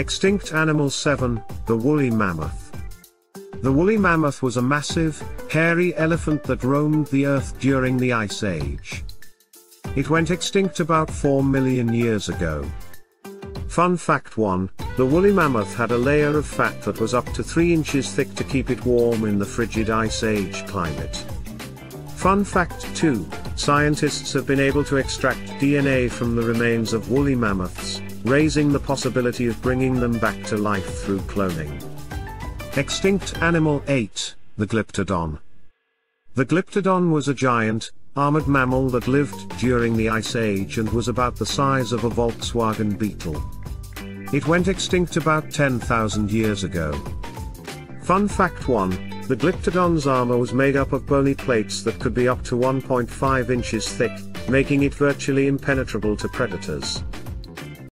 Extinct Animal 7, the Woolly Mammoth. The woolly mammoth was a massive, hairy elephant that roamed the earth during the Ice Age. It went extinct about 4 million years ago. Fun fact 1, the woolly mammoth had a layer of fat that was up to 3 inches thick to keep it warm in the frigid Ice Age climate. Fun fact 2, scientists have been able to extract DNA from the remains of woolly mammoths, raising the possibility of bringing them back to life through cloning. Extinct Animal 8, the Glyptodon. The Glyptodon was a giant, armored mammal that lived during the Ice Age and was about the size of a Volkswagen Beetle. It went extinct about 10,000 years ago. Fun fact 1, the Glyptodon's armor was made up of bony plates that could be up to 1.5 inches thick, making it virtually impenetrable to predators.